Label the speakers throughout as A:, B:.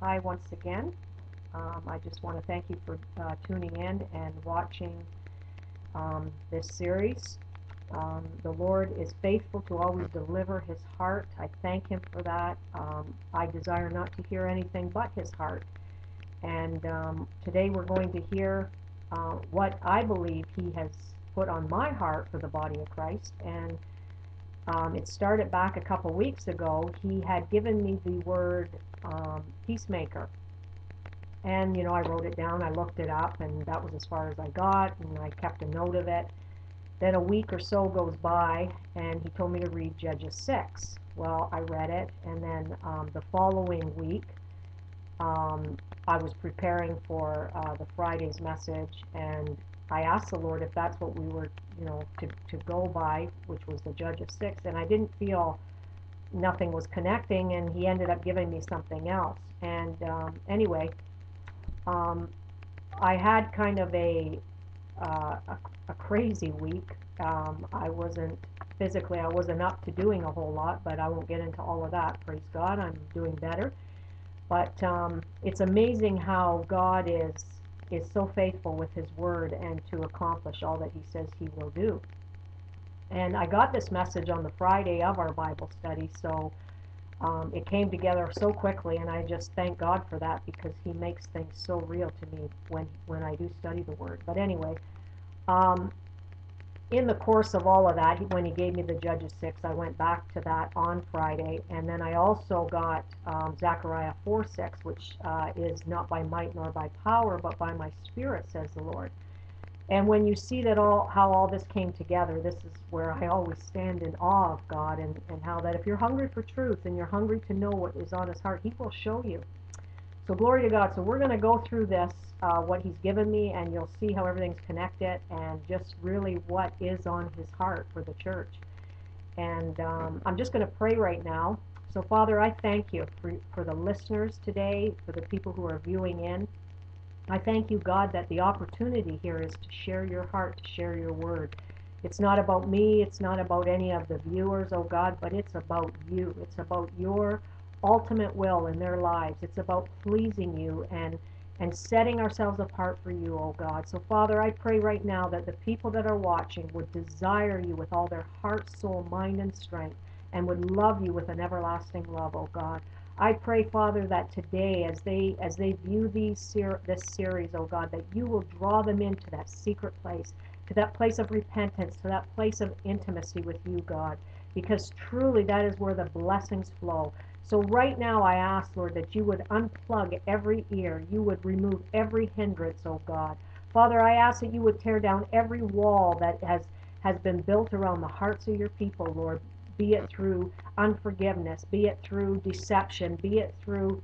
A: hi once again. Um, I just want to thank you for uh, tuning in and watching um, this series. Um, the Lord is faithful to always deliver His heart. I thank Him for that. Um, I desire not to hear anything but His heart. And um, today we're going to hear uh, what I believe He has put on my heart for the body of Christ. And um, it started back a couple weeks ago. He had given me the word um, peacemaker. And, you know, I wrote it down, I looked it up, and that was as far as I got, and I kept a note of it. Then a week or so goes by, and he told me to read Judges 6. Well, I read it, and then um, the following week, um, I was preparing for uh, the Friday's message, and I asked the Lord if that's what we were, you know, to, to go by, which was the judge of 6, and I didn't feel nothing was connecting, and he ended up giving me something else. And um, anyway, um, I had kind of a, uh, a, a crazy week. Um, I wasn't physically, I wasn't up to doing a whole lot, but I won't get into all of that. Praise God, I'm doing better. But um, it's amazing how God is is so faithful with His word and to accomplish all that He says He will do. And I got this message on the Friday of our Bible study, so um, it came together so quickly, and I just thank God for that because He makes things so real to me when when I do study the Word. But anyway, um, in the course of all of that, when He gave me the Judges six, I went back to that on Friday, and then I also got um, Zechariah four six, which uh, is not by might nor by power, but by my Spirit, says the Lord. And when you see that all how all this came together, this is where I always stand in awe of God and, and how that if you're hungry for truth and you're hungry to know what is on his heart, he will show you. So glory to God. So we're going to go through this, uh, what he's given me, and you'll see how everything's connected and just really what is on his heart for the church. And um, I'm just going to pray right now. So Father, I thank you for, for the listeners today, for the people who are viewing in. I thank you, God, that the opportunity here is to share your heart, to share your word. It's not about me, it's not about any of the viewers, oh God, but it's about you. It's about your ultimate will in their lives. It's about pleasing you and and setting ourselves apart for you, oh God. So Father, I pray right now that the people that are watching would desire you with all their heart, soul, mind, and strength, and would love you with an everlasting love, oh God. I pray, Father, that today, as they as they view these ser- this series, oh God, that you will draw them into that secret place, to that place of repentance, to that place of intimacy with you, God, because truly that is where the blessings flow. So right now, I ask, Lord, that you would unplug every ear, you would remove every hindrance, oh God. Father, I ask that you would tear down every wall that has has been built around the hearts of your people, Lord, be it through unforgiveness, be it through deception, be it through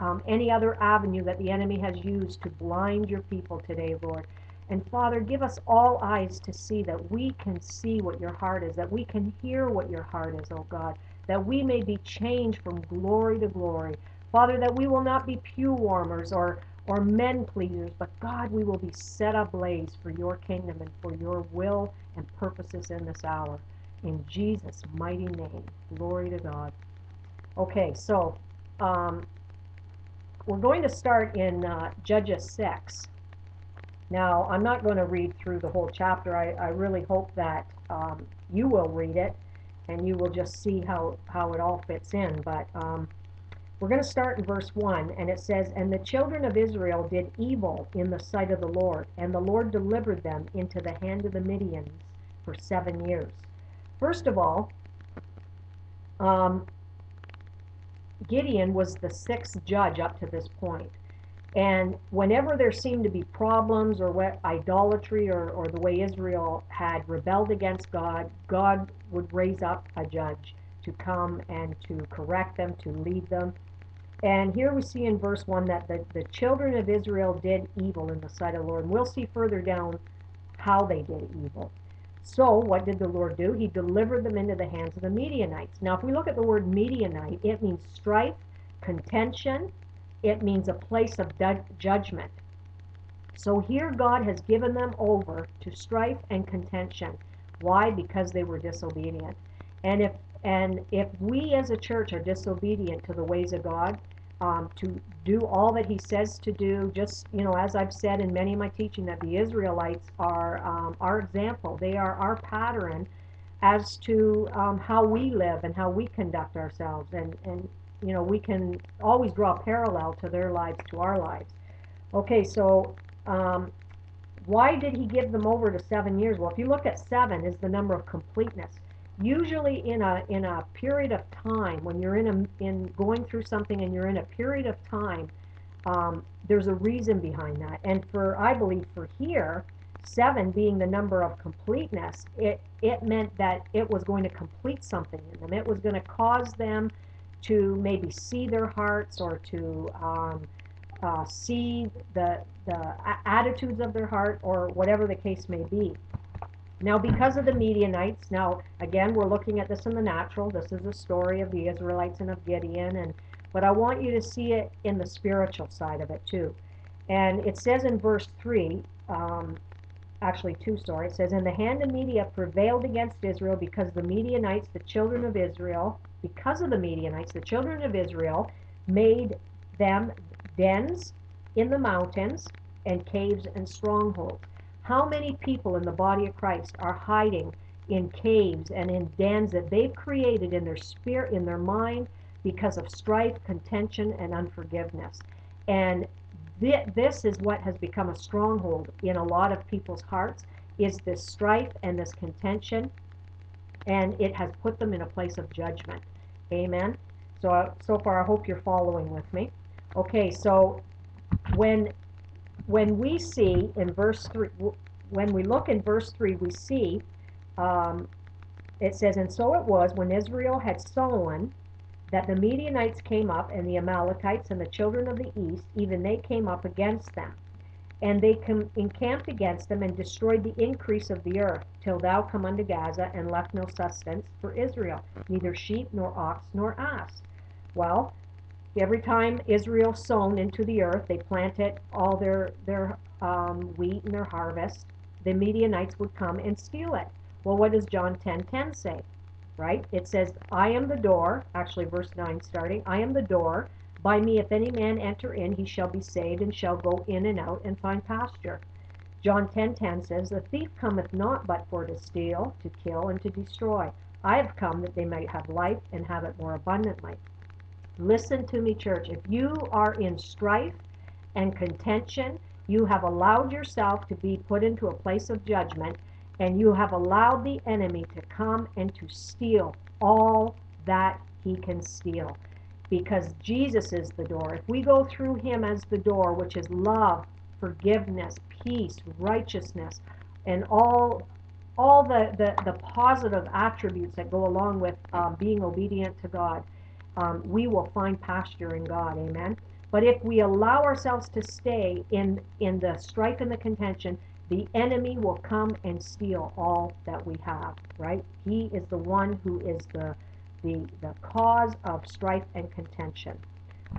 A: um, any other avenue that the enemy has used to blind your people today, Lord. And Father, give us all eyes to see that we can see what your heart is, that we can hear what your heart is, oh God, that we may be changed from glory to glory. Father, that we will not be pew warmers or, or men pleasers, but God, we will be set ablaze for your kingdom and for your will and purposes in this hour. In Jesus' mighty name. Glory to God. Okay, so um, we're going to start in uh, Judges 6. Now, I'm not going to read through the whole chapter. I, I really hope that um, you will read it and you will just see how, how it all fits in. But um, we're going to start in verse 1, and it says, And the children of Israel did evil in the sight of the Lord, and the Lord delivered them into the hand of the Midians for seven years. First of all, um, Gideon was the sixth judge up to this point. And whenever there seemed to be problems or what idolatry or, or the way Israel had rebelled against God, God would raise up a judge to come and to correct them, to lead them. And here we see in verse 1 that the, the children of Israel did evil in the sight of the Lord. And we'll see further down how they did evil. So, what did the Lord do? He delivered them into the hands of the Midianites. Now, if we look at the word Midianite, it means strife, contention, it means a place of judgment. So, here God has given them over to strife and contention. Why? Because they were disobedient. And if and if we as a church are disobedient to the ways of God, um, to do all that he says to do. Just, you know, as I've said in many of my teaching, that the Israelites are um, our example. They are our pattern as to um, how we live and how we conduct ourselves. And, and, you know, we can always draw parallel to their lives to our lives. Okay, so um, why did he give them over to seven years? Well, if you look at seven is the number of completeness. Usually in a in a period of time when you're in a in going through something and you're in a period of time, um, there's a reason behind that. And for I believe for here, seven being the number of completeness, it it meant that it was going to complete something in them. It was going to cause them to maybe see their hearts or to um, uh, see the, the attitudes of their heart or whatever the case may be. Now, because of the Midianites, now again, we're looking at this in the natural. This is the story of the Israelites and of Gideon, and but I want you to see it in the spiritual side of it too. And it says in verse 3, um, actually 2, sorry, it says, And the hand of Midian prevailed against Israel because the Midianites, the children of Israel, because of the Midianites, the children of Israel, made them dens in the mountains, and caves and strongholds. How many people in the body of Christ are hiding in caves and in dens that they've created in their spirit, in their mind, because of strife, contention, and unforgiveness? And this is what has become a stronghold in a lot of people's hearts is this strife and this contention, and it has put them in a place of judgment. Amen. So, uh, so far, I hope you're following with me. Okay, so when when we see in verse three, when we look in verse three, we see um, it says, and so it was when Israel had sown that the Midianites came up, and the Amalekites and the children of the east, even they came up against them. And they encamped against them and destroyed the increase of the earth, till thou come unto Gaza, and left no sustenance for Israel, neither sheep, nor ox, nor ass. Well, Every time Israel sown into the earth, they planted all their their um, wheat and their harvest. The Midianites would come and steal it. Well, what does John 10:10 10, say? Right? It says, "I am the door." Actually, verse 9 starting. "I am the door. By me, if any man enter in, he shall be saved, and shall go in and out and find pasture." John 10:10 10, 10 says, "The thief cometh not but for to steal, to kill, and to destroy. I have come that they might have life and have it more abundantly." Listen to me, church. If you are in strife and contention, you have allowed yourself to be put into a place of judgment, and you have allowed the enemy to come and to steal all that he can steal. Because Jesus is the door. If we go through him as the door, which is love, forgiveness, peace, righteousness, and all all the, the, the positive attributes that go along with um, being obedient to God, um, we will find pasture in God. Amen. But if we allow ourselves to stay in in the strife and the contention, the enemy will come and steal all that we have. Right? He is the one who is the the the cause of strife and contention.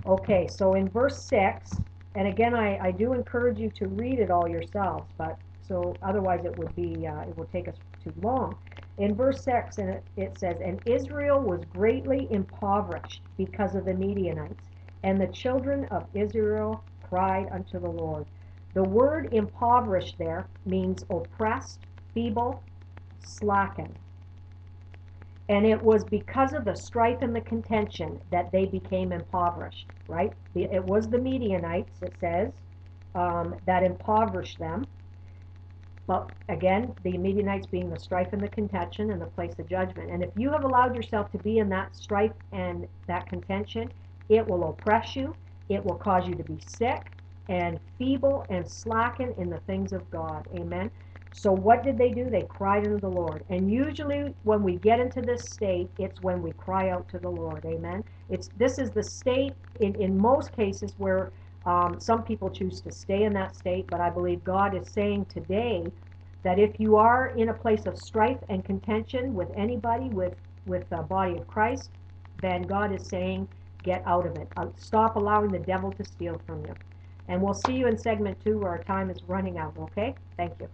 A: Okay, so in verse six, and again, I, I do encourage you to read it all yourselves, but so otherwise it would be uh, it will take us too long. In verse 6, and it, it says, And Israel was greatly impoverished because of the Midianites, and the children of Israel cried unto the Lord. The word impoverished there means oppressed, feeble, slackened. And it was because of the strife and the contention that they became impoverished, right? It was the Midianites, it says, um, that impoverished them. But again, the Midianites being the strife and the contention and the place of judgment. And if you have allowed yourself to be in that strife and that contention, it will oppress you. It will cause you to be sick and feeble and slacken in the things of God. Amen. So what did they do? They cried unto the Lord. And usually when we get into this state, it's when we cry out to the Lord. Amen. It's this is the state in, in most cases where um, some people choose to stay in that state, but I believe God is saying today that if you are in a place of strife and contention with anybody, with with the body of Christ, then God is saying, get out of it. Uh, stop allowing the devil to steal from you. And we'll see you in segment two where our time is running out, okay? Thank you.